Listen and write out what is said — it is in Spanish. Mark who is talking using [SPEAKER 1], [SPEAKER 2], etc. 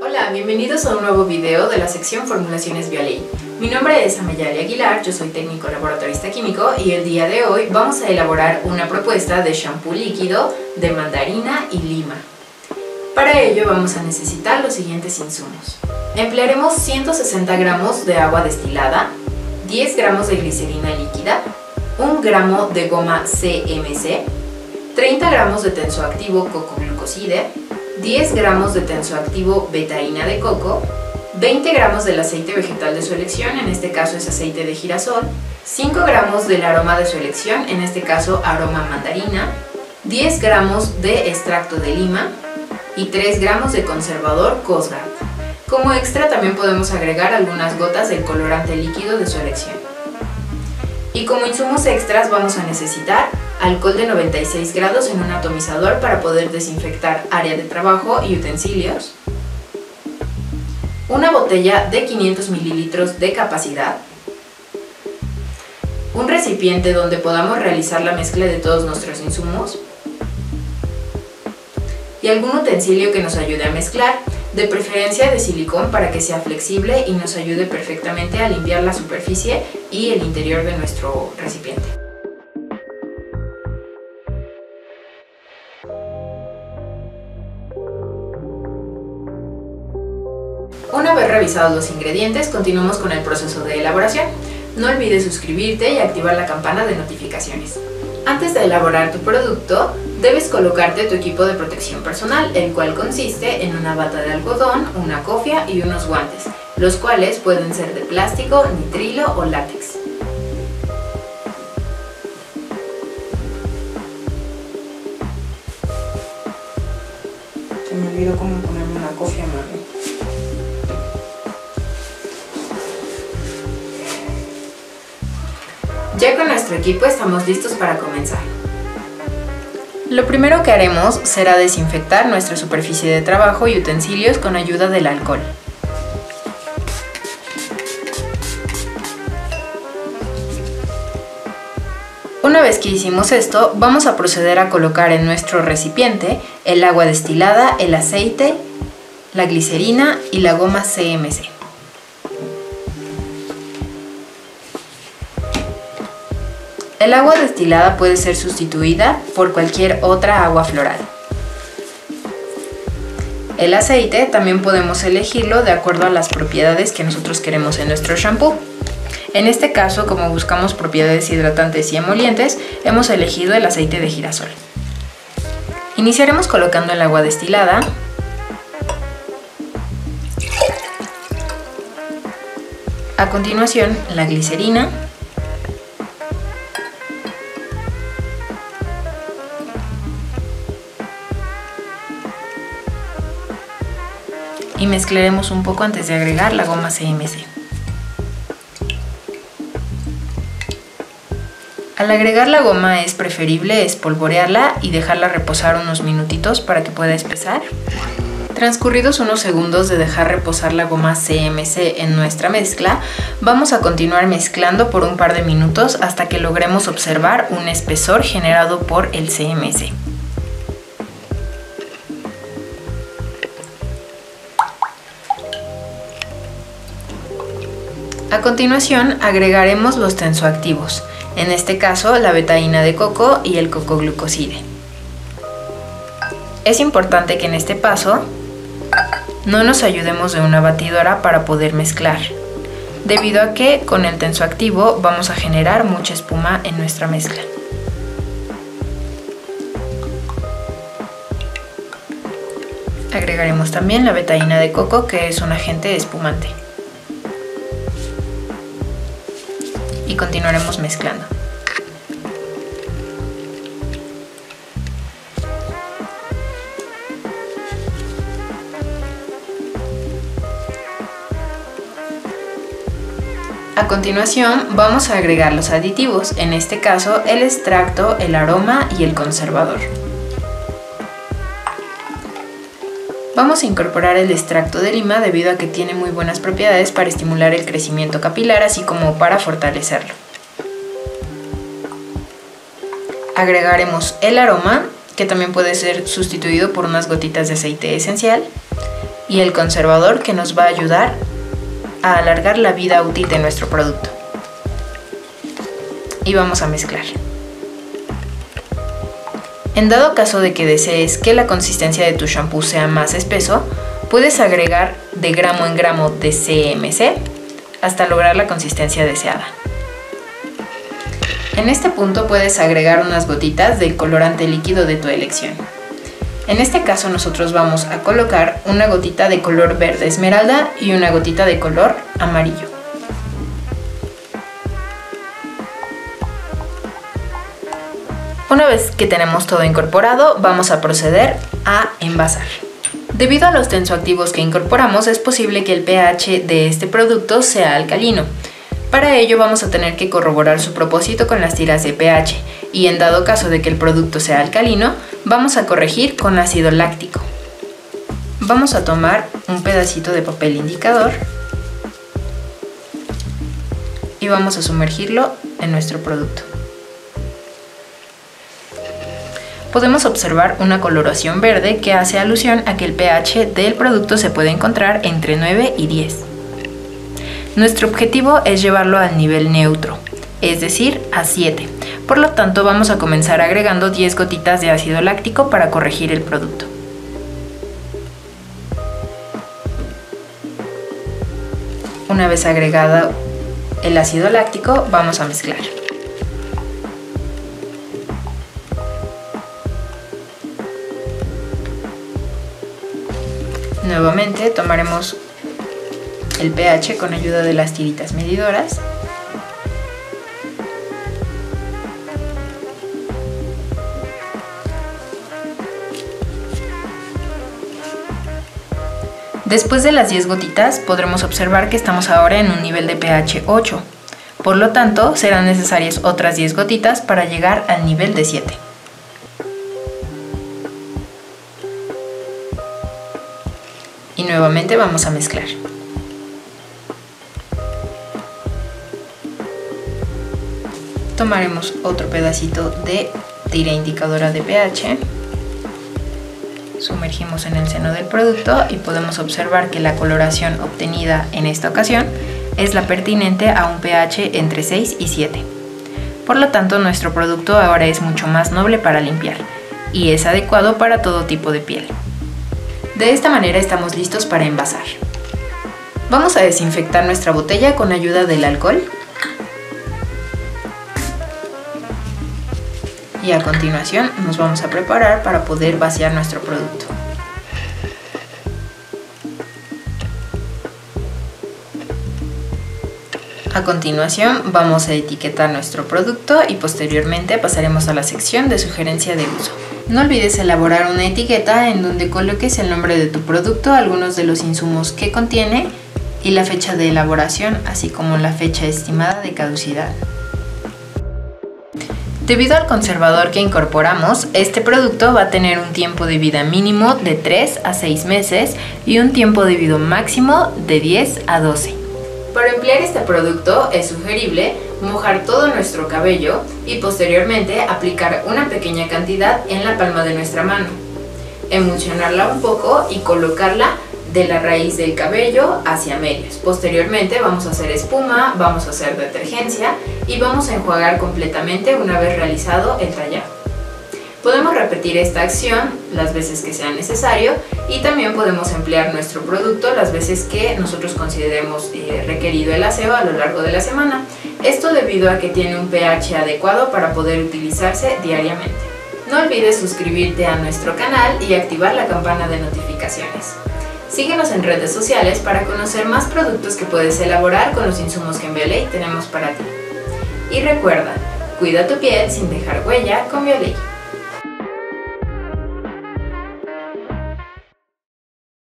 [SPEAKER 1] Hola, bienvenidos a un nuevo video de la sección Formulaciones Bioley. Mi nombre es Amayali Aguilar, yo soy técnico laboratorista químico y el día de hoy vamos a elaborar una propuesta de shampoo líquido de mandarina y lima. Para ello vamos a necesitar los siguientes insumos. Emplearemos 160 gramos de agua destilada, 10 gramos de glicerina líquida, 1 gramo de goma CMC, 30 gramos de tensoactivo cocoglucoside, 10 gramos de tensoactivo betaína de coco, 20 gramos del aceite vegetal de su elección, en este caso es aceite de girasol, 5 gramos del aroma de su elección, en este caso aroma mandarina, 10 gramos de extracto de lima y 3 gramos de conservador Cosgard. Como extra también podemos agregar algunas gotas del colorante líquido de su elección. Y como insumos extras vamos a necesitar alcohol de 96 grados en un atomizador para poder desinfectar área de trabajo y utensilios, una botella de 500 mililitros de capacidad, un recipiente donde podamos realizar la mezcla de todos nuestros insumos. Y algún utensilio que nos ayude a mezclar, de preferencia de silicón para que sea flexible y nos ayude perfectamente a limpiar la superficie y el interior de nuestro recipiente. Una vez revisados los ingredientes, continuamos con el proceso de elaboración. No olvides suscribirte y activar la campana de notificaciones. Antes de elaborar tu producto, debes colocarte tu equipo de protección personal, el cual consiste en una bata de algodón, una cofia y unos guantes, los cuales pueden ser de plástico, nitrilo o látex.
[SPEAKER 2] Se me olvidó cómo ponerme una cofia, mami.
[SPEAKER 1] Ya con nuestro equipo estamos listos para comenzar. Lo primero que haremos será desinfectar nuestra superficie de trabajo y utensilios con ayuda del alcohol. Una vez que hicimos esto, vamos a proceder a colocar en nuestro recipiente el agua destilada, el aceite, la glicerina y la goma CMC. El agua destilada puede ser sustituida por cualquier otra agua floral. El aceite también podemos elegirlo de acuerdo a las propiedades que nosotros queremos en nuestro shampoo. En este caso, como buscamos propiedades hidratantes y emolientes, hemos elegido el aceite de girasol. Iniciaremos colocando el agua destilada. A continuación, la glicerina. Y mezclaremos un poco antes de agregar la goma CMC. Al agregar la goma es preferible espolvorearla y dejarla reposar unos minutitos para que pueda espesar. Transcurridos unos segundos de dejar reposar la goma CMC en nuestra mezcla, vamos a continuar mezclando por un par de minutos hasta que logremos observar un espesor generado por el CMC. A continuación agregaremos los tensoactivos, en este caso la betaína de coco y el cocoglucoside. Es importante que en este paso no nos ayudemos de una batidora para poder mezclar, debido a que con el tensoactivo vamos a generar mucha espuma en nuestra mezcla. Agregaremos también la betaína de coco que es un agente espumante. Continuaremos mezclando. A continuación vamos a agregar los aditivos, en este caso el extracto, el aroma y el conservador. Vamos a incorporar el extracto de lima debido a que tiene muy buenas propiedades para estimular el crecimiento capilar así como para fortalecerlo. Agregaremos el aroma que también puede ser sustituido por unas gotitas de aceite esencial, y el conservador que nos va a ayudar a alargar la vida útil de nuestro producto. Y vamos a mezclar. En dado caso de que desees que la consistencia de tu shampoo sea más espeso, puedes agregar de gramo en gramo de CMC hasta lograr la consistencia deseada. En este punto puedes agregar unas gotitas del colorante líquido de tu elección. En este caso nosotros vamos a colocar una gotita de color verde esmeralda y una gotita de color amarillo. Una vez que tenemos todo incorporado, vamos a proceder a envasar. Debido a los tensoactivos que incorporamos, es posible que el pH de este producto sea alcalino. Para ello vamos a tener que corroborar su propósito con las tiras de pH y en dado caso de que el producto sea alcalino, vamos a corregir con ácido láctico. Vamos a tomar un pedacito de papel indicador y vamos a sumergirlo en nuestro producto. Podemos observar una coloración verde que hace alusión a que el pH del producto se puede encontrar entre 9 y 10. Nuestro objetivo es llevarlo al nivel neutro, es decir, a 7. Por lo tanto, vamos a comenzar agregando 10 gotitas de ácido láctico para corregir el producto. Una vez agregado el ácido láctico, vamos a mezclar. Tomaremos el pH con ayuda de las tiritas medidoras. Después de las 10 gotitas podremos observar que estamos ahora en un nivel de pH 8. Por lo tanto, serán necesarias otras 10 gotitas para llegar al nivel de 7. Nuevamente vamos a mezclar. Tomaremos otro pedacito de tira indicadora de pH, sumergimos en el seno del producto y podemos observar que la coloración obtenida en esta ocasión es la pertinente a un pH entre 6 y 7. Por lo tanto, nuestro producto ahora es mucho más noble para limpiar y es adecuado para todo tipo de piel. De esta manera estamos listos para envasar. Vamos a desinfectar nuestra botella con ayuda del alcohol. Y a continuación nos vamos a preparar para poder vaciar nuestro producto. A continuación vamos a etiquetar nuestro producto y posteriormente pasaremos a la sección de sugerencia de uso. No olvides elaborar una etiqueta en donde coloques el nombre de tu producto, algunos de los insumos que contiene y la fecha de elaboración, así como la fecha estimada de caducidad. Debido al conservador que incorporamos, este producto va a tener un tiempo de vida mínimo de 3 a 6 meses y un tiempo de vida máximo de 10 a 12. Para emplear este producto es sugerible mojar todo nuestro cabello y posteriormente aplicar una pequeña cantidad en la palma de nuestra mano. Emulsionarla un poco y colocarla de la raíz del cabello hacia medios. Posteriormente vamos a hacer espuma, vamos a hacer detergencia y vamos a enjuagar completamente una vez realizado el tallado. Podemos repetir esta acción las veces que sea necesario y también podemos emplear nuestro producto las veces que nosotros consideremos eh, requerido el aseo a lo largo de la semana. Esto debido a que tiene un pH adecuado para poder utilizarse diariamente. No olvides suscribirte a nuestro canal y activar la campana de notificaciones. Síguenos en redes sociales para conocer más productos que puedes elaborar con los insumos que en Biolay tenemos para ti. Y recuerda, cuida tu piel sin dejar huella con Biolay.